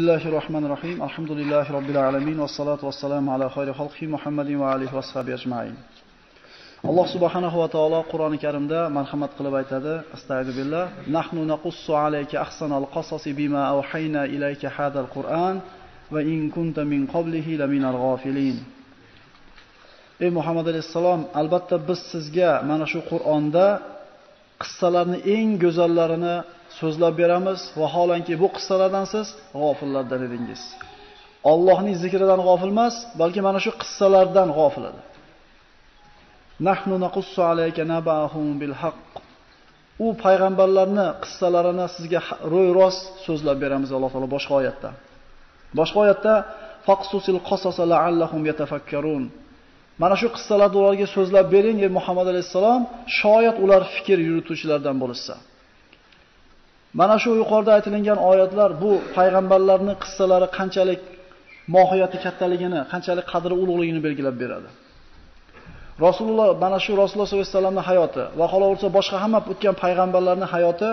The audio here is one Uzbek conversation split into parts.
Bismillahirrahmanirrahim. Alhamdulillahi rabbil alamin va salatu vassalamu ala xayri xalqi Muhammadin va alihi vashabihi ajmain. Alloh subhanahu va taolo Qur'oni Karimda marhamat qilib aytadi: "Astagfir nahnu naqussu alayka ahsanal qasasi bima awhayna ilayka hadal Qur'an va in kunta min qablihi laminal ghafilin. Ey Muhammad alayhisalom, albatta biz sizga mana shu Qur'onda qissalarning eng go'zallarini so'zlab beramiz vaholanki bu qissalardan siz g'ofillardan edingiz Allohning zikridan g'ofil emas balki mana shu qissalardan g'ofil edi Nahnu naqussu alayka nabahum bil haqq. U payg'ambarlarni qissalarini sizga ro'y-rost so'zlab beramiz Alloh taolo boshqa oyatda. Boshqa oyatda faqsusil qasasa la'allahum yatafakkarun. Mana shu qissalarni ularga so'zlab bering ey Muhammad alayhisalom, shoyat ular fikr yurituvchilardan bo'lsa. Mana shu yuqorida aytilgan oyatlar bu payg'ambarlarning qissalari qanchalik mohiyati kattaligini, qanchalik qadri ulug'ligini belgilab beradi. Rasululloh mana shu Rasululloh sollallohu alayhi vasallamning hayoti va qolaversa boshqa hamma o'tgan payg'ambarlarning hayoti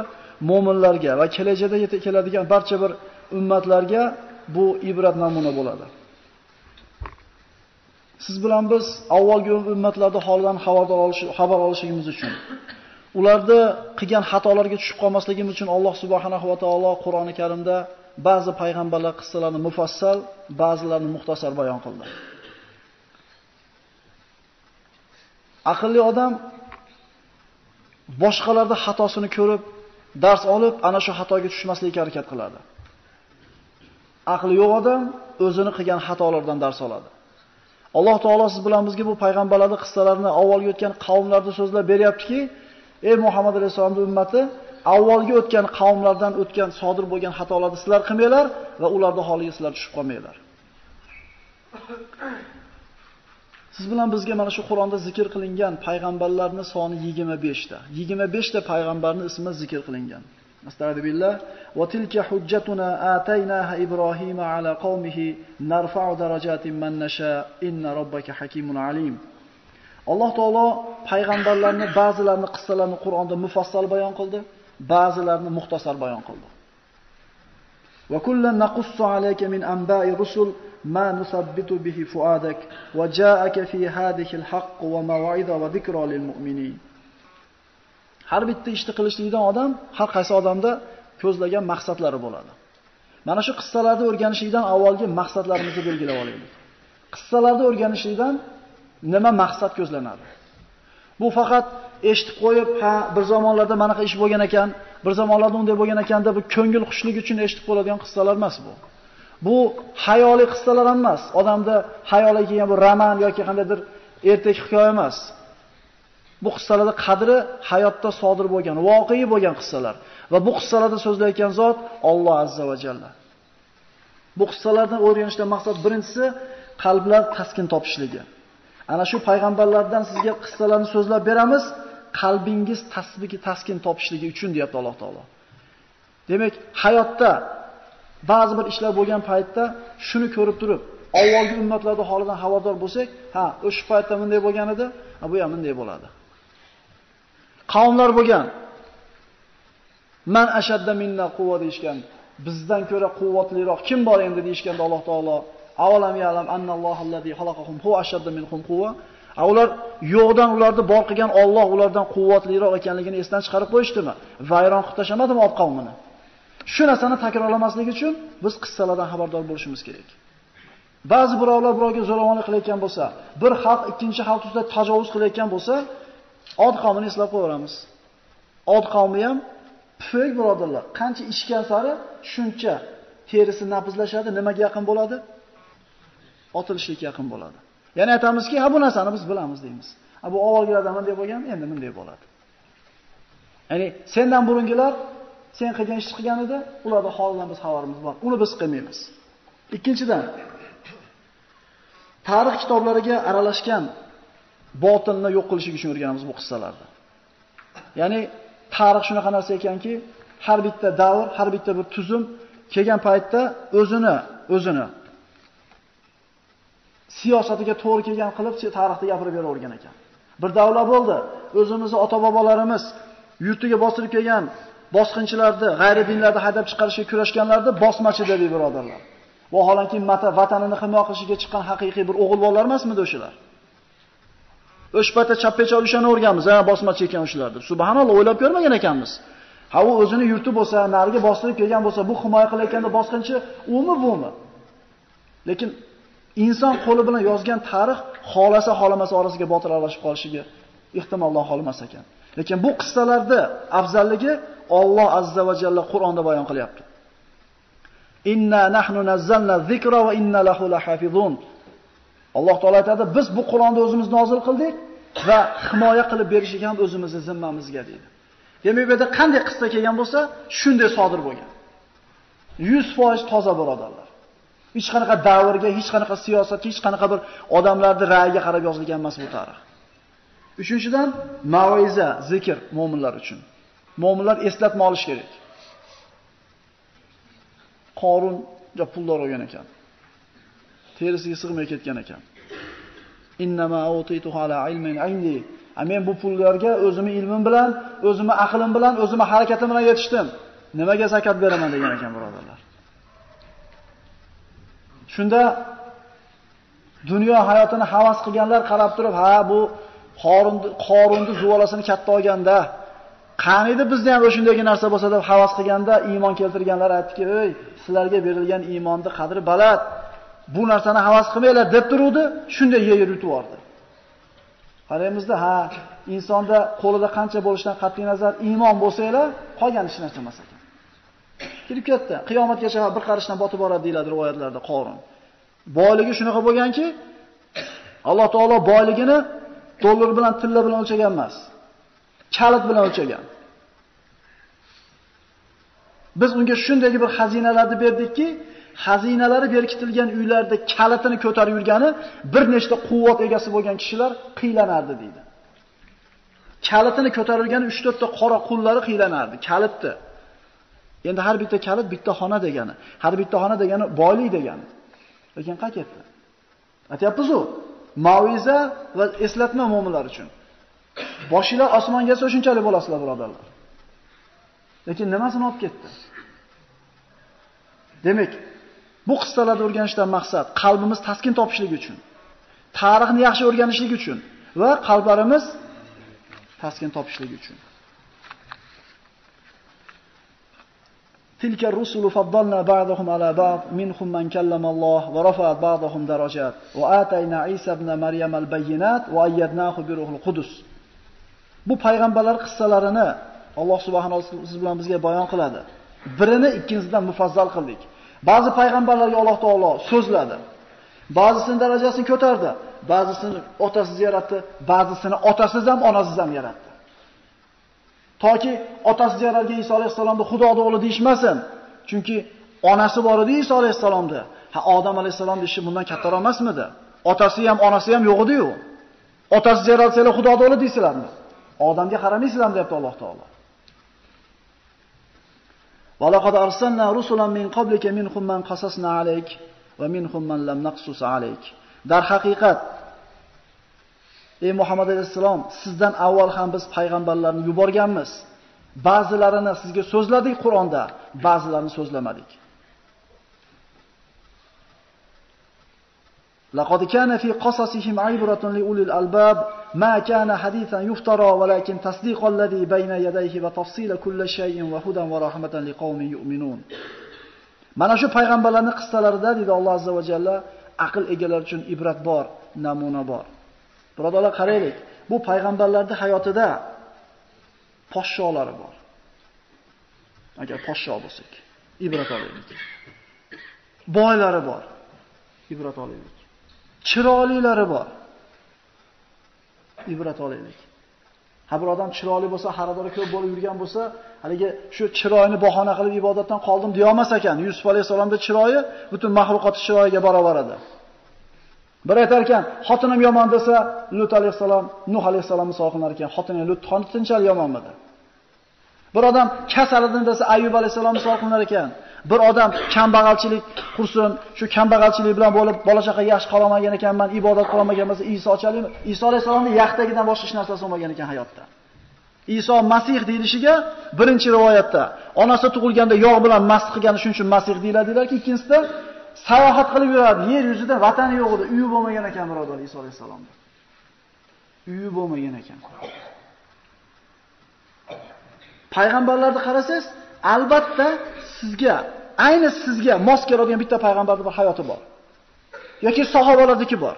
mu'minlarga va kelajakda yetib keladigan barcha bir ummatlarga bu ibrat namuna bo'ladi. Siz bilan biz avvalgi ummatlarning holidan xabardor olish xabar olishimiz uchun ularni qilgan xatolarga tushib qolmasligimiz uchun Alloh subhanahu va taolo Qur'oni Karimda ba'zi payg'ambarlar qissalarini mufassal, ba'zilarini muxtasar bayon qildi. Aqlli odam boshqalarda xatosini ko'rib, dars olib, ana shu xatoga tushmaslikka harakat qiladi. Aqli yo'q odam o'zini qilgan xatolardan dars oladi. Alloh taolo siz bilan bizga bu payg'ambarlarning qissalarini avvalgi o'tgan qavmlarda so'zlab beryaptiki, ey Muhammad alayhisolamning ummati, avvalgi o'tgan qavmlardan o'tgan sodir bo'lgan xatolarni sizlar qilmanglar va ularning holiga sizlar tushib qolmanglar. Siz bilan bizga mana shu Qur'onda zikr qilingan payg'ambarlarning soni 25 ta. 25 ta payg'ambarning ismi zikr qilingan. Astagfirullah. Va tilka hujjatuna ataynaha Ibrohima ala qaumihi narfa'u darajatin man nasha inna robbaka hakimun alim. Alloh taolo payg'ambarlarni ba'zilarini qissalarini Qur'onda mufassal bayon qildi, ba'zilarini muxtasar bayon qildi. Va kullan naqussu alayka min anba'i rusul ma nusabbitu bihi fuadak va ja'aka fi hadhihi al-haqq va maw'iza va zikra lil mu'minin. Har bitta ishni qilishlikdan odam, har qaysi odamda ko'zlagan maqsadlari bo'ladi. Mana shu qissalarni o'rganishlikdan avvalgi maqsadlarimizni belgilab olaylik. Qissalarni o'rganishlikdan nima maqsad ko'zlanadi? Bu faqat eshitib qo'yib, ha, bir zamonlarda mana ish bo'lgan ekan, bir zamonlarda unday bo'lgan ekan deb ko'ngil xushlik uchun eshitib qoladigan qissalar emas bu. Bu hayoliy qissalar emas. Odamda hayoliga kelgan bu roman yoki qandaydir ertak hikoya emas. Bu qissalarda qadri hayotda sodir bo'lgan, voqei bo'lgan qissalar va bu qissalarda so'zlayotgan zot Alloh azza va jalla. Bu qissalardan o'rganishdan maqsad birinchisi qalblar taskin topishligi. Ana shu payg'ambarlardan sizga qissalarni so'zlab beramiz, qalbingiz tasbiki taskin topishligi uchun deyapti Alloh taolo. Demak, hayotda ba'zi bir ishlar bo'lgan paytda shuni ko'rib turib, avvalgi ummatlarning holidan xabardor bo'lsak, ha, o'sha paytda bunday bo'lgan edi, bu ham bunday bo'ladi. Qavmlar bo'lgan. Man ashadda minna quvva deyishgan. Bizdan ko'ra quvvatliroq kim bor endi deyishganda Alloh taolo avalam ya'lam annallohallazi xalaqahum huwa ashadda minhum quvva. Ular yo'qdan ularni bor qilgan Alloh ulardan quvvatliroq ekanligini esdan chiqarib qo'yishdimi? Vayron qilib tashlamadimi ot qavmini? Shu narsani takrorlamaslik uchun biz qissalardan xabardor bo'lishimiz kerak. Ba'zi birovlar birovga zo'ravonlik qilayotgan bo'lsa, bir xalq ikkinchi xalq ustida tajovuz qilayotgan bo'lsa, Od qavmini eslab qo'yamiz. Od qavmi ham pufak birodarlar, qancha ichgan sari shuncha terisi nabizlashadi, nimaga yaqin bo'ladi? Otilishlikka yaqin bo'ladi. Ya'ni aytamizki, ha bu narsani biz bilamiz deymiz. Ha bu avvalgilardan bunday bo'lgan, endi bunday bo'ladi. Ya'ni sendan burungilar sen qilgan ish qilgan edi, ularning holidan biz xabarimiz bor. Uni biz qilmaymiz. Ikkinchidan, tarix kitoblariga aralashgan botilni yo'q qilish uchun o'rganamiz bu qissalarni. Ya'ni tarix shunaqa narsa ekanki, har bitta davr, har bitta bir tuzum kelgan paytda o'zini, o'zini siyosatiga to'g'ri kelgan qilib tarixda gapirib beravergan ekan. Bir davlat bo'ldi. O'zimizni ota-bobolarimiz yurtiga bostirib kelgan bosqinchilarni, g'ayri dinlarni haydab chiqarishga kurashganlarni bosmachi dedi birodarlar. Vaholanki mata vatanini himoya qilishga chiqqan haqiqiy bir o'g'il bolalar emasmidi o'shalar? O'shpata chappecha olishani o'rganmiz, ha, bosmachi ekan o'shalar deb. Subhanalloh, o'ylab ko'rmagan ekanmiz. Ha, u o'zini yurti bo'lsa, nariga bostirib kelgan bo'lsa, bu himoya qilayotganda bosqinchi umi bumi? Lekin inson qo'li bilan yozgan tarix xolasa xolamasi orasiga botir aralashib qolishiga ehtimoldan xolmas ekan. Lekin bu qissalarda afzalligi Alloh azza va jalla Qur'onda bayon qilyapti. Inna nahnu nazzalna zikra va inna lahu lahafizun. Alloh taolay aytadi, biz bu Qur'onni o'zimiz nozil qildik va himoya qilib berishga ham o'zimizning zimmamizga deydi. Demak, bu yerda qanday qissa kelgan bo'lsa, shunday sodir bo'lgan. 100% toza birodarlar. Hech qanaqa davrga, hech qanaqa siyosatga, hech qanaqa bir odamlarni ra'yiga qarab yozilgan emas bu tarix. Uchinchidan, mavoiza, zikr mu'minlar uchun. Mu'minlar eslatma olish kerak. Qorun puldor olgan ekan. Terisiga sig'may ketgan ekan. Innama awtituhu ala ilmin indi. Men bu pullarga o'zimni ilmim bilan, o'zimni aqlim bilan, o'zimni harakatim bilan yetishdim. Nimaga zakat beraman degan ekan birodarlar. Shunda dunyo hayotini havas qilganlar qarab turib, ha bu Qorunni Qorunni zuvolasini katta olganda, qaniydi bizda ham o'shundagi narsa bo'lsa deb havas qilganda iymon keltirganlar aytdiki, "Ey, sizlarga berilgan iymonning qadri baland. Bu narsani havas qilmanglar" deb turuvdi, shunday yer yutib yubordi. Qaraymizda, ha, insonda qo'lida qancha bo'lishidan qat'iy nazar iymon bo'lsanglar, qolgan hech narsa emas ekan. Kirib ketdi. Qiyomatgacha bir qarashdan botib boradi deyiladi rivoyatlarda Qorin. Boyligi shunaqa bo'lganki, Alloh taolo boyligini dollar bilan tilla bilan o'lchagan emas. Kalit bilan o'lchagan. Biz unga shunday bir xazinalarni berdikki, xazinalari berkitilgan uylarda kalitini ko'tarib yurgani bir nechta quvvat egasi bo'lgan kishilar qiylanardi deydi. Kalitini ko'tarilgan 3-4 ta qora qullari qiylanardi, kalitni. Endi har bitta kalit bitta xona degani. Har bitta xona degani boylik degani. Lekin qayerda? Aytyapmiz-ku, Maviza va eslatma mu'minlar uchun. Boshinglar osmonga kelsa shunchalik bo'lasizlar, birodarlar. Lekin nimasini olib ketdi? Demak, bu qissalarni o'rganishdan maqsad qalbimiz taskin topishligi uchun, tarixni yaxshi o'rganishlik uchun va qalblarimiz taskin topishligi uchun. Tilka rusulu faddalna ba'dahum ala ba'd minhum man kallama Alloh va rafa'a ba'dahum darajat va atayna Isa ibn Maryam al-bayyinat va ayyadnahu bi ruhil qudus. Bu payg'ambarlar qissalarini Alloh subhanahu va bilan bizga bayon qiladi. Birini ikkinchisidan mufazzal qildik. Ba'zi payg'ambarlarga Alloh taolo so'zladi. Ba'zisini darajasini ko'tardi, ba'zisini otasiz yaratdi, ba'zisini otasiz ham, onasiz ham yaratdi. Toki otasi Jaralga Iso alayhisalomni Xudo o'g'li deyishmasin. Chunki onasi bor edi Iso alayhisalomda. Ha Odam alayhisalomning ishi bundan kattaroq emasmidi? Otasi ham, onasi ham yo'q edi-yu. Otasi Jaralsalar Xudo o'g'li deysizlarmi? Odamga qaramaysizlarmi deyapti Alloh taolo. Valaqad arsalna rusulan min qablika minhum man qasasna alayk va minhum man lam naqsus alayk. Dar haqiqat Ey Muhammad alayhisalom, sizdan avval ham biz payg'ambarlarni yuborganmiz. Ba'zilarini sizga so'zladik Qur'onda, ba'zilarini so'zlamadik. لقد كان في قصصهم عبرة لأولي الألباب ما كان حديثا يفترى ولكن تصديق الذي بين يديه وتفصيل كل شيء وهدى ورحمة لقوم يؤمنون Mana shu payg'ambarlarning qissalarida dedi Alloh azza va jalla aql egalari uchun ibrat bor, namuna bor. Birodarlar qaraylik, bu payg'ambarlarning hayotida poshsholari bor. Agar poshsho bo'lsak, ibrat olaylik. Boylari bor. Ibrat olaylik. Chiroylilari bor. Ibrat olaylik. Ha bir odam chiroyli bo'lsa, xaridori ko'p bo'lib yurgan bo'lsa, haligi shu chiroyini bahona qilib ibodatdan qoldim deya olmas ekan. Yusuf alayhisolamda chiroyi butun mahluqot chiroyiga barobar edi. Bir aytar ekan, xotinim yomon desa, Lut alayhisalom, Nuh alayhisalom sog'inar ekan, xotini Lut tinchal yomonmidi? Bir odam kasalidin desa, Ayyub alayhisalom sog'inar ekan. Bir odam kambag'alchilik qursin, shu kambag'alchilik bilan bo'lib bola chaqa yaxshi qolmagan ekanman, ibodat qolmagan bo'lsa, Iso ochalik, Iso alayhisalomning yaxtagidan boshqa hech narsasi bo'lmagan ekan hayotda. Iso Masih deyilishiga birinchi rivoyatda onasi tug'ilganda yog' bilan mast qilgani shuning uchun Masih deyiladilarki, ikkinchisida sayohat qilib yuradi. Yer yuzida vatani yo'q edi, uyi bo'lmagan ekan birodar Iso alayhisalomda. Uyi bo'lmagan ekan. Payg'ambarlarni qarasangiz, albatta sizga, ayni sizga mos keladigan bitta payg'ambarning bir hayoti bor. yoki sahobalardagi bor.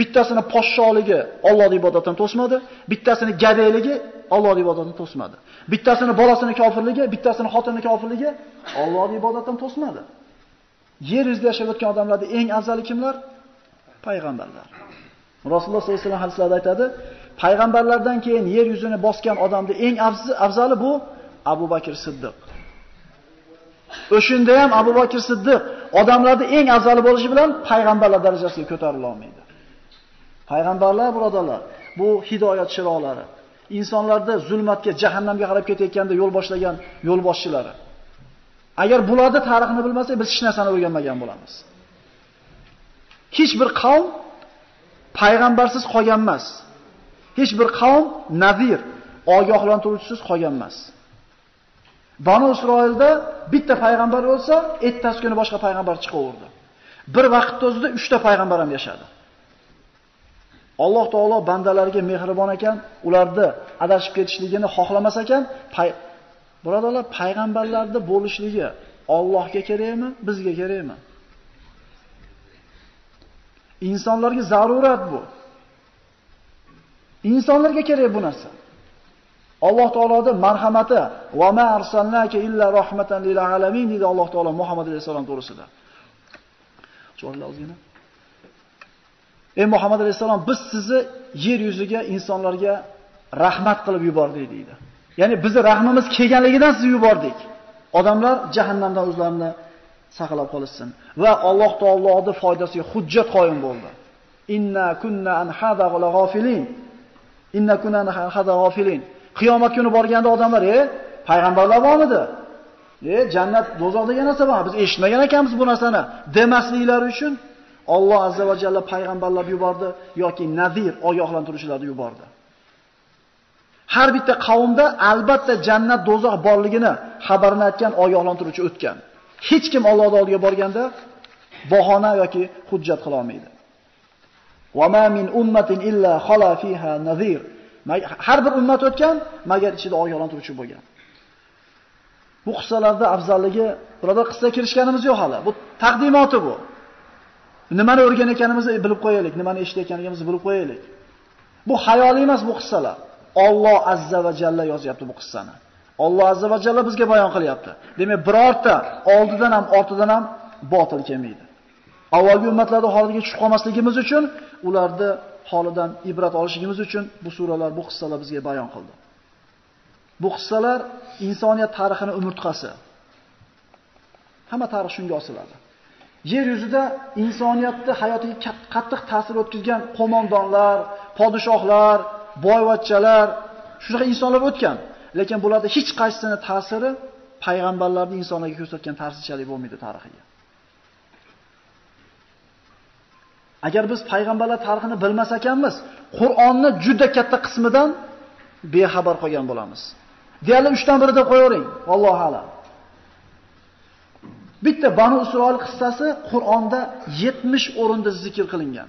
Bittasini poshsholigi Allohning ibodatdan to'smadi, bittasini gadayligi Allohning ibodatini to'smadi. Bittasini bolasini kofirligi, bittasini xotinini kofirligi Allohning ibodatini to'smadi. Yer yuzida yashayotgan odamlarda eng afzali kimlar? Payg'ambarlar. Rasululloh sollallohu alayhi vasallam hadislarda aytadi, payg'ambarlardan keyin yer yuzini bosgan odamni eng afzali bu Abu Bakr Siddiq. O'shunda ham Abu Bakr Siddiq odamlarni eng afzali bo'lishi bilan payg'ambarlar darajasiga ko'tarila olmaydi. Payg'ambarlar birodarlar, bu hidoyat chiroqlari. Insonlarda zulmatga, jahannamga qarab ketayotganda yo'l boshlagan yo'l boshchilari. Agar bularda tarixini bilmasak, biz hech narsani o'rganmagan bo'lamiz. Hech bir qavm payg'ambarsiz qolgan emas. Hech bir qavm nazir, ogohlantiruvchisiz qolgan emas. Banu Isroilda bitta payg'ambar bo'lsa, ertasi kuni boshqa payg'ambar chiqaverdi. Bir vaqtda o'zida 3 ta payg'ambar ham yashadi. Alloh taolo bandalariga mehribon ekan, ularni adashib ketishligini xohlamas ekan, pay... birodarlar, payg'ambarlarda bo'lishligi Allohga kerakmi, bizga kerakmi? Insonlarga zarurat bu. Insonlarga kerak bu narsa. Alloh taoloning marhamati va ma arsalnaka illa rahmatan lil alamin dedi Alloh taolo Muhammad alayhisalom to'g'risida. Cho'rlar ozgina. Ey Muhammad alayhisalom, biz sizni yer yuziga insonlarga rahmat qilib yubordik deydi. Ya'ni bizni rahmimiz kelganligidan sizni yubordik. Odamlar jahannamdan o'zlarini saqlab qolishsin va Alloh taoloning foydasiga hujjat qoyim bo'ldi. Inna kunna an hada g'afilin. Inna kunna an hada g'afilin. Qiyomat kuni borganda odamlar, "E, payg'ambarlar bormidi? E, jannat, do'zax degan narsa bor. Biz eshitmagan ekanmiz bu narsani." demasliklari uchun Alloh azza va jalla payg'ambarlar yubordi yoki nazir ogohlantiruvchilarni yubordi. Har bitta qavmda albatta jannat, do'zax borligini xabarini aytgan ogohlantiruvchi o'tgan. Hech kim Alloh oldiga borganda bahona yoki hujjat qila olmaydi. Wa ma min ummatin illa khala fiha nazir. Har bir ummat o'tgan, magar ichida ogohlantiruvchi bo'lgan. Bu qissalarda afzalligi, birodar qissa kirishganimiz yo'q hali. Bu taqdimoti bu. Nimani o'rgan ekanimizni bilib qo'yaylik, nimani eshitayotganligimizni bilib qo'yaylik. Bu hayoliy emas bu qissalar. Alloh azza va jalla yozyapti bu qissani. Alloh azza va jalla bizga bayon qilyapti. Demak, birorta oldidan ham, ortidan ham botil kelmaydi. Avvalgi ummatlarning holiga tushib qolmasligimiz uchun ularni holidan ibrat olishimiz uchun bu suralar, bu qissalar bizga bayon qildi. Bu qissalar insoniyat tarixining umurtqasi. Hamma tarix shunga osiladi. Yer yuzida insoniyatni hayotiga qattiq ta'sir o'tkazgan qo'mondonlar, podshohlar, boyvachchalar, shunaqa insonlar o'tgan. Lekin bularda hech qaysisini ta'siri payg'ambarlarning insonlarga ko'rsatgan ta'sirchalik bo'lmaydi tarixiga. Agar biz payg'ambarlar tarixini bilmas ekanmiz, Qur'onni juda katta qismidan bexabar qolgan bo'lamiz. Deyarli 3 dan birida qo'yavering, Alloh alam. Bitta Banu Isroil qissasi Qur'onda 70 o'rinda zikr qilingan.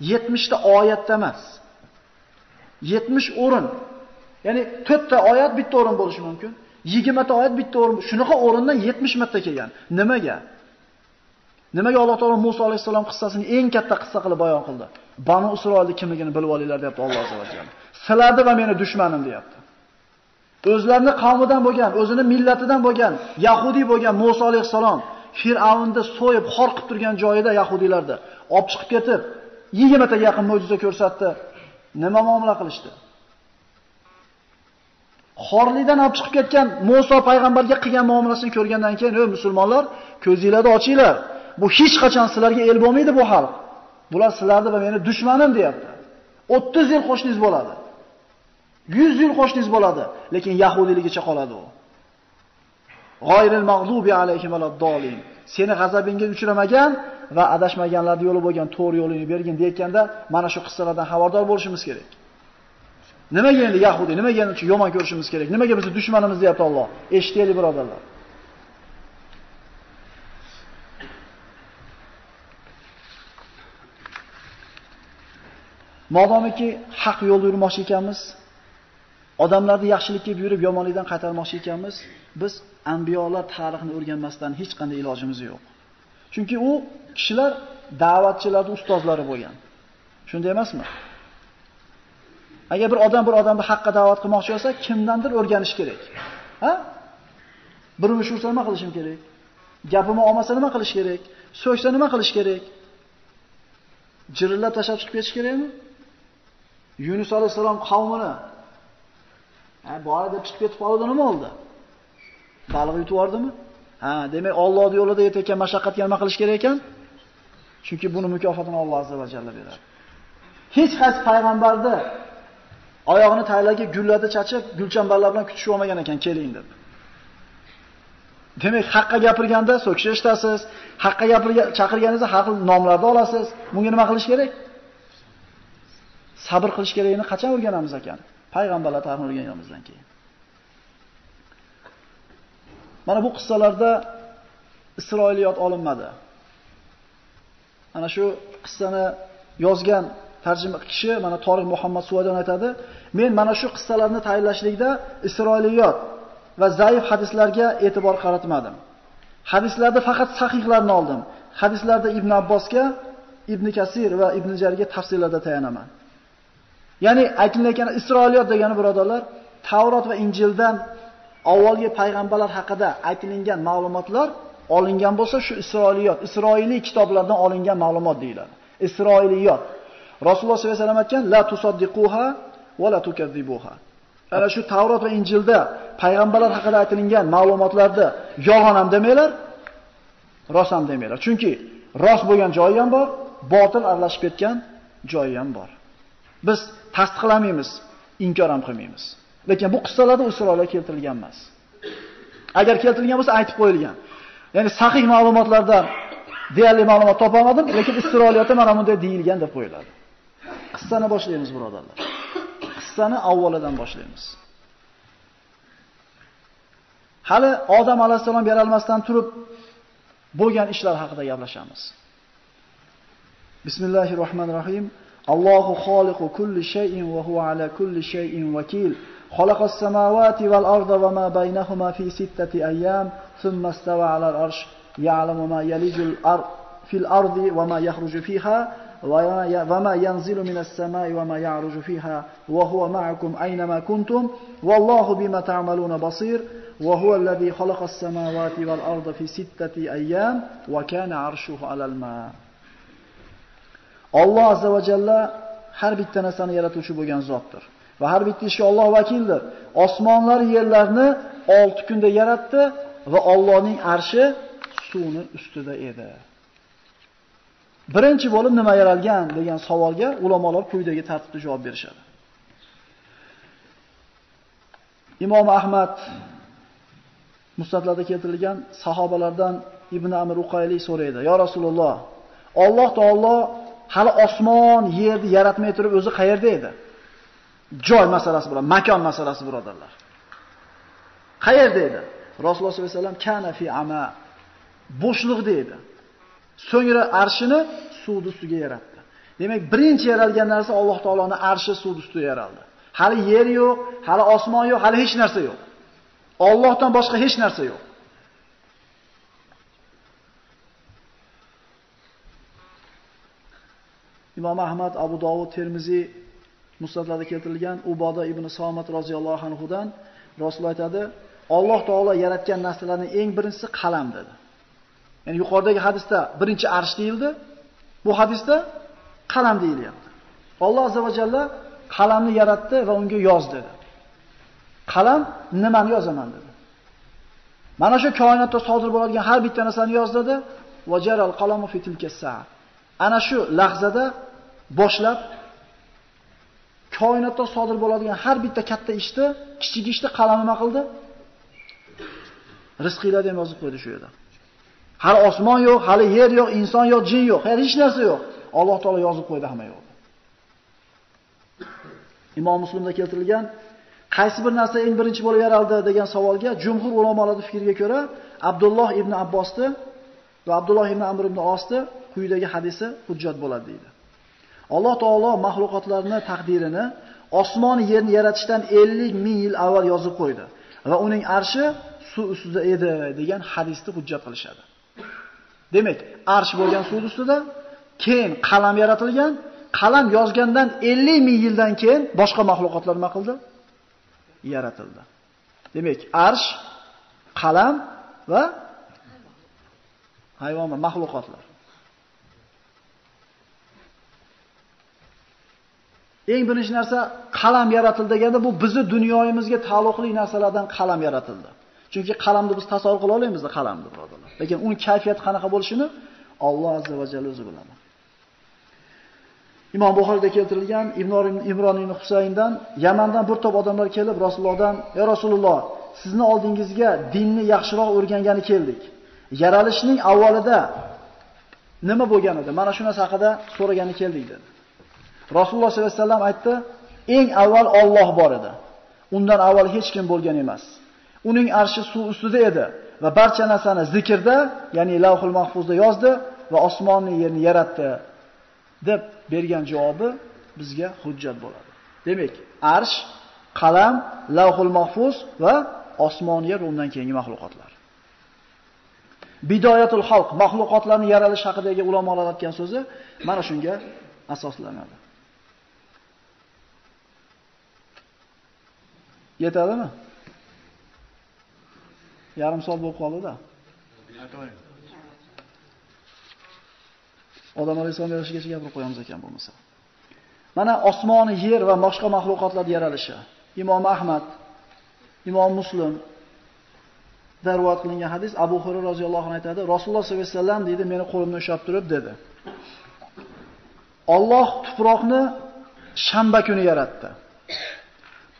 70 ta oyatda emas. 70 o'rin. Ya'ni 4 ta oyat bitta o'rin bo'lishi mumkin. 20 ta oyat bitta o'rin. Shunaqa o'rindan 70 marta kelgan. Nimaga? Nimaga Alloh taolo Musa alayhisalom qissasini eng katta qissa qilib bayon qildi? Banu Isroilni kimligini bilib olinglar deyapti Alloh azza va jalla. Sizlarni va meni dushmanim deyapti. O'zlarini qavmidan bo'lgan, o'zini millatidan bo'lgan, yahudi bo'lgan Musa alayhisalom Fir'avnni so'yib, xor qilib turgan joyida yahudiylarda olib chiqib ketib, 20 ta yaqin mo'jiza ko'rsatdi. Nima muomala qilishdi? Xorlikdan olib chiqib ketgan Musa payg'ambarga qilgan muomalasini ko'rgandan keyin, "Ey musulmonlar, ko'zinglarni ochinglar. Bu hech qachon sizlarga el bo'lmaydi bu xalq. Bular sizlarni va meni dushmanim" deyapti. 30 yil qo'shningiz bo'ladi. 100 yil qo'shningiz bo'ladi, lekin yahudiyligicha qoladi u. G'oyril mag'zubi alayhim valaddolin. Seni g'azabingga uchramagan va adashmaganlarni yo'li bo'lgan to'g'ri yo'lini bergin deyotganda, mana shu qissalardan xabardor bo'lishimiz kerak. Nimaga endi Yahudi, nimaga endi yomon ko'rishimiz kerak? Nimaga bizni dushmanimiz deyapti Alloh? Eshitaylik birodarlar. Modomiki haq yo'lda yurmoqchi ekanmiz, odamlarni yaxshilikka buyurib yomonlikdan qaytarmoqchi ekanmiz, biz anbiyolar tarixini o'rganmasdan hech qanday ilojimiz yo'q. Chunki u kishilar da'vatchilarning ustozlari bo'lgan. Shunday emasmi? Agar bir odam bir odamni haqqa da'vat qilmoqchi bo'lsa, kimdandir o'rganish kerak. Ha? Bir ursa nima qilishim kerak? Gapimni olmasa nima qilish kerak? So'ksa nima qilish kerak? Jirillab tashlab chiqib ketish kerakmi? Yunus alayhisalom qavmini ha, bora deb chiqib ketib qoldi nima oldi? Balig'i yutib yubordimi? Ha, demak Alloh yo'lida yetayotgan mashaqqatga nima qilish kerak ekan? Chunki buni mukofotini Alloh azza va jalla beradi. Hech qaysi payg'ambarda oyog'ini taylarga gullarda chachib, gulchambarlar bilan kutishib olmagan ekan, keling deb. Demak, haqqa gapirganda so'kish eshitasiz, haqqa gapirgan chaqirganingizda har xil nomlarni olasiz. Bunga nima qilish kerak? Sabr qilish kerakligini qachon o'rganamiz ekan? Payg'ambarlar tarixini o'rganganimizdan keyin. Mana bu qissalarda Isroiliyot olinmadi. Ana shu qissani yozgan tarjima kishi mana Toriq Muhammad Suvadon aytadi, men mana shu qissalarni tayyorlashlikda Isroiliyot va zaif hadislarga e'tibor qaratmadim. Hadislarda faqat sahihlarni oldim. Hadislarda Ibn Abbosga, Ibn Kasir va Ibn Jarga tafsirlarda tayanaman. Ya'ni aytilayotgan Isroiliyot degani birodarlar, Tavrot va Injildan avvalgi payg'ambarlar haqida aytilingan ma'lumotlar olingan bo'lsa, shu Isroiliyot, Isroiliy kitoblardan olingan ma'lumot deyiladi. Isroiliyot. Rasululloh sollallohu alayhi vasallam aytgan: "La tusaddiquha va la tukazzibuha." Ana shu Tavrot va Injilda payg'ambarlar haqida aytilingan ma'lumotlarni yolg'on ham demanglar, rost ham demanglar. Chunki rost bo'lgan joyi ham bor, botil aralashib ketgan joyi ham bor. Biz tasdiqlamaymiz, inkor ham qilmaymiz. Lekin bu qissalarda usrolar keltirilgan emas. Agar keltirilgan bo'lsa aytib qo'yilgan. Ya'ni sahih ma'lumotlardan deyarli ma'lumot topolmadim, lekin Isroiliyatda mana bunday deyilgan deb qo'yiladi. Qissani boshlaymiz, birodarlar. Qissani avvalidan boshlaymiz. Hali Odam alayhisalom yaralmasdan turib bo'lgan ishlar haqida gaplashamiz. Bismillahirrohmanirrohim. Xoliqu kulli shay'in va huwa ala kulli shay'in vakil. خلق السماوات والأرض وما بينهما في ستة أيام ثم استوى على العرش. يعلم ما يلج في الأرض وما يخرج فيها وما ينزل من السماء وما يعرج فيها. وهو معكم أينما كنتم والله بما تعملون بصير. وهو الذي خلق السماوات والأرض في ستة أيام وكان عرشه على الماء. Alloh azza va jalla har bitta narsani yaratuvchi bo'lgan zotdir. Va har bitta ishga Alloh vakildir. Osmonlar, yerlarni 6 kunda yaratdi va Allohning arshi suvni ustida edi. Birinchi bo'lib nima yaralgan degan savolga ulamolar quyidagi tartibda javob berishadi. Imom Ahmad Musnadlarda keltirilgan sahobalardan Ibn Amr Uqayli so'raydi: "Ya Rasululloh, Alloh taolo hali osmon, yerni yaratmay turib o'zi qayerda edi?" Joy masalasi bilan, makon masalasi birodarlar. Qayerda edi? Rasululloh sollallohu alayhi vasallam kana fi ama bo'shliqda edi. So'ngra arshini suvni ustiga yaratdi. Demak, birinchi yaralgan narsa Alloh taoloning arshi suvni ustida yaraldi. Hali yer yo'q, hali osmon yo'q, hali hech narsa yo'q. Allohdan boshqa hech narsa yo'q. Imom Ahmad, Abu Dovud, Termiziy musnadlarda keltirilgan Uboda ibn Somat roziyallohu anhu dan Rasululloh aytadi, Alloh taolo yaratgan narsalarning eng birinchisi qalam dedi. Ya'ni yuqoridagi hadisda birinchi arsh deyildi. Bu hadisda qalam deyilyapti. Alloh azza va jalla qalamni yaratdi va unga yoz dedi. Qalam nimani yozaman dedi. Mana shu koinotda sodir bo'ladigan har bitta narsani yoz dedi. Vajaral qalamu fi tilka Ana shu lahzada boshlab koinotda sodir bo'ladigan har bitta katta ishni, kichik ishni qalam nima qildi? Rizqinglarni ham yozib qo'ydi shu yerda. Hali osmon yo'q, hali yer yo'q, inson yo'q, jin yo'q, hali hech narsa yo'q. Alloh taolo yozib qo'ydi hamma yo'q. Imom Muslimda keltirilgan qaysi bir narsa eng birinchi bo'lib yaraldi degan savolga jumhur ulamolarning fikriga ko'ra Abdulloh ibn Abbosni va Abdulloh ibn Amr ibn Osni quyidagi hadisi hujjat bo'ladi deydi. Alloh taolo mahluqotlarni taqdirini osmon yerni yaratishdan 50 ming yil avval yozib qo'ydi va uning arshi suv ustida edi degan hadisni hujjat qilishadi. Demak, arsh bo'lgan suv ustida, keyin qalam yaratilgan, qalam yozgandan 50 ming yildan keyin boshqa mahluqotlar nima qildi? Yaratildi. Demak, arsh, qalam va hayvon va mahluqotlar. Eng birinchi narsa qalam yaratildi deganda bu bizni dunyoyimizga taalluqli narsalardan qalam yaratildi. Chunki qalamni biz tasavvur qila olmaymiz qalamni birodarlar. Lekin uning kayfiyati qanaqa bo'lishini Alloh azza va jalla o'zi biladi. Imom Buxoriyda keltirilgan Ibn Imron ibn Husayndan Yamandan bir to'p odamlar kelib Rasulullohdan: "Ey Rasululloh, sizni oldingizga dinni yaxshiroq o'rgangani keldik. Yaralishning avvalida nima bo'lgan edi? Mana shu narsa haqida so'ragani keldik" dedi. Rasululloh sollallohu alayhi vasallam aytdi: "Eng avval Alloh bor edi. Undan avval hech kim bo'lgan emas. Uning arshi suv ustida edi va barcha narsani zikrda, ya'ni Lavhul Mahfuzda yozdi va osmonni yerni yaratdi." deb bergan javobi bizga hujjat bo'ladi. Demak, arsh, qalam, Lavhul Mahfuz va osmon yer undan keyingi mahluqotlar. Bidoyatul xalq mahluqotlarning yaralish haqidagi ulamolar aytgan so'zi mana shunga asoslanadi. Yetadimi? Yarim soat bo'lib qoldi-da. Odam alayhissalom yarashigacha gapirib qo'yamiz ekan bo'lmasa. Mana osmoni, yer va boshqa mahluqotlar yaralishi. Imom Ahmad, Imom Muslim da rivoyat qilingan hadis Abu Hurayra roziyallohu anhu aytadi, Rasululloh sollallohu alayhi vasallam dedi, meni qo'limni ushlab turib dedi. Alloh tuproqni shanba kuni yaratdi.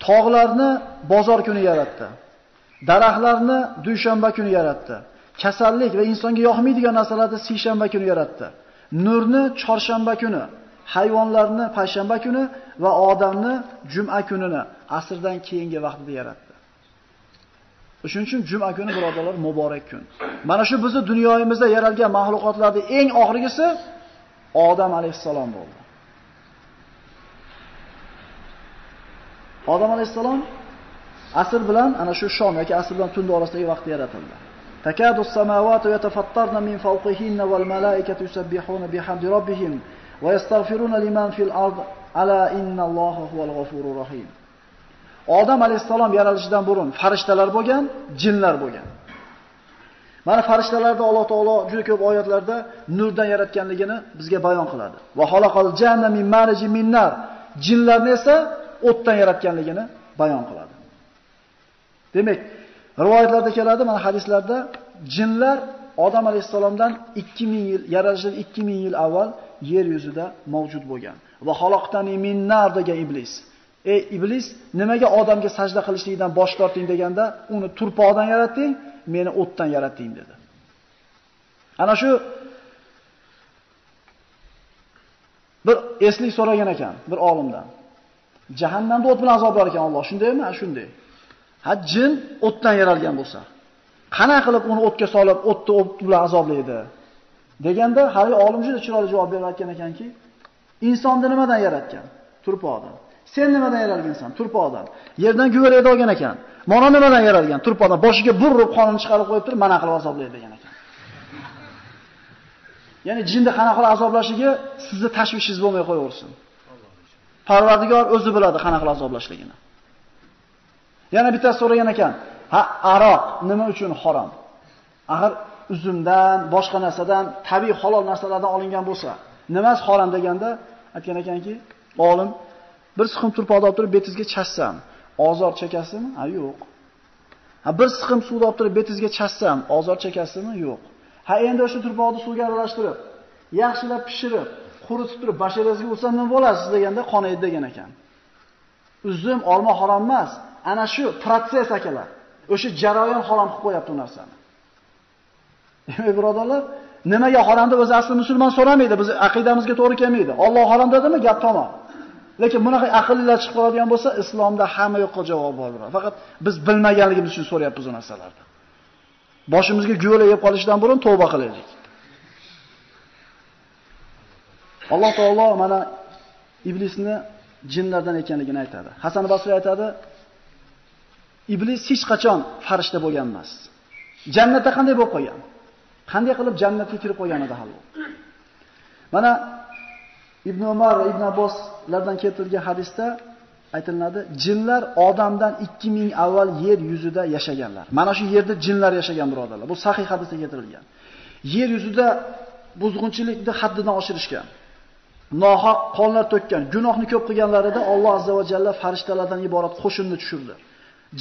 Tog'larni bozor kuni yaratdi. Daraxtlarni dushanba kuni yaratdi. Kasallik va insonga yoqmaydigan narsalarni seshanba kuni yaratdi. Nurni chorshanba kuni, hayvonlarni payshanba kuni va odamni juma kunini asrdan keyingi vaqtida yaratdi. Shuning uchun juma kuni birodarlar muborak kun. Mana shu bizni dunyoyimizda yaralgan mahluqotlarning eng oxirgisi Odam alayhissalom bo'ldi. Odam alayhissalom asr bilan ana shu shom yoki asr bilan tun orasidagi vaqt yaratildi. Takadu as-samawati yatafattarna min fawqihinna wal malaikatu yusabbihuna bihamdi rabbihim va yastaghfiruna liman fil ard ala inna Alloha huval ghafurur rahim. Odam alayhissalom yaralishidan burun farishtalar bo'lgan, jinlar bo'lgan. Mana farishtalarni Alloh taolo juda ko'p oyatlarda nurdan yaratganligini bizga bayon qiladi. Va xalaqal janna min marji min nar. Jinlarni esa o'tdan yaratganligini bayon qiladi. Demak, rivoyatlarda keladi, mana hadislarda jinlar Odam alayhisalomdan 2000 yil, yaralishidan 2000 yil avval yer yuzida mavjud bo'lgan. Va xaloqtani minnar degan iblis. Ey iblis, nimaga odamga sajda qilishlikdan bosh torting deganda, uni turpoqdan yaratding, meni o'tdan yaratding dedi. Ana shu bir eslik so'ragan ekan bir olimdan. Jahannamda o't bilan azoblar ekan Alloh, shundaymi? Ha, shunday. Ha, jin o'tdan yaralgan bo'lsa, qana qilib uni o'tga solib, o'tni o't bilan azoblaydi? Deganda, hali olim juda chiroyli javob berayotgan ekanki, insonni nimadan yaratgan? Turpoqdan. Sen nimadan yaralgansan? Turpoqdan. Yerdan guvalaydi olgan ekan. Mana nimadan yaralgan? Turpoqdan. Boshiga burib qonini chiqarib qo'yib turib, mana qilib azoblaydi degan ekan. Ya'ni jinni qana qilib azoblashiga sizni tashvishingiz bo'lmay qo'yaversin. Parvardigor o'zi biladi qanaqa qilib azoblashligini. Yana bittasi so'ragan ekan, ha aroq nima uchun harom? Axir uzumdan, boshqa narsadan, tabiiy halol narsalardan olingan bo'lsa, nimasi harom deganda aytgan ekanki, olim bir siqim turpoqni olib turib betingizga chassam, ozor chekasizmi? Ha, yo'q. Ha, bir siqim suvni olib turib betingizga chassam, ozor chekasizmi? Yo'q. Ha, endi o'sha turpoqni suvga aralashtirib, yaxshilab pishirib, quritib turib basharangizga ursa nima bo'lasiz deganda qonaydi degan ekan. Uzum, olma harom emas. Ana shu protsess akalar. O'sha jarayon harom qilib qo'yapti u narsani. Demak, birodarlar, nimaga harom deb o'zi asli musulmon so'ramaydi. Biz aqidamizga to'g'ri kelmaydi. Alloh harom dedimi? Gap tamom. Lekin bunaqa aqllilar chiqib qoladigan bo'lsa, islomda hamma yo'qqa javob bor. Faqat biz bilmaganligimiz uchun so'rayapmiz bu narsalarni. Boshimizga guvola yeb qolishdan burun tavba qilaylik. Alloh taolo mana iblisni jinlardan ekanligini aytadi. Hasan Basriy aytadi, iblis hech qachon farishta bo'lgan emas. Jannatda qanday bo'lib qolgan? Qanday qilib jannatga kirib qolgan edi hali? Mana Ibn Umar Ibn Abboslardan keltirilgan hadisda aytilinadi, jinlar odamdan 2000 avval yer yuzida yashaganlar. Mana shu yerda jinlar yashagan birodarlar. Bu sahih hadisda keltirilgan. Yer yuzida buzg'unchilikni haddidan oshirishgan. Nohaq qonlar to'kkan, gunohni ko'p qilganlarida Alloh azza va jalla farishtalardan iborat qo'shinni tushirdi.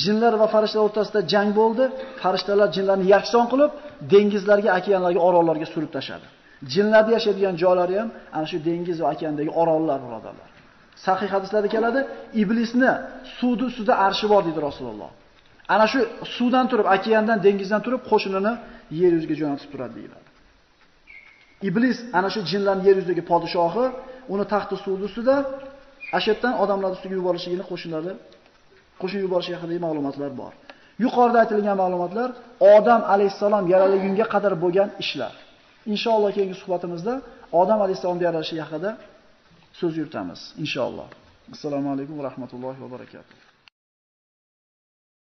Jinlar va farishtalar o'rtasida jang bo'ldi. Farishtalar jinlarni yakson qilib, dengizlarga, okeanlarga, orollarga surib tashladi. Jinlarning yashaydigan joylari ham ana shu dengiz va okeandagi orollar birodarlar. Sahih hadislarda keladi, iblisni suvni ustida arshi bor dedi Rasululloh. Ana shu suvdan turib, okeandan, dengizdan turib qo'shinini yer yuziga jo'natib turadi deyiladi. Iblis ana shu jinlarning yer yuzidagi podshohi, uni taxti suvni ustida ashaddan odamlar ustiga yuborishligini qo'shinlari qo'shin yuborish haqidagi ma'lumotlar bor. Yuqorida aytilgan ma'lumotlar Odam alayhisalom yaralgunga qadar bo'lgan ishlar. Inshaalloh keyingi suhbatimizda Odam alayhisalom yaralishi haqida so'z yuritamiz, inshaalloh. Assalomu alaykum va rahmatullohi va barakatuh.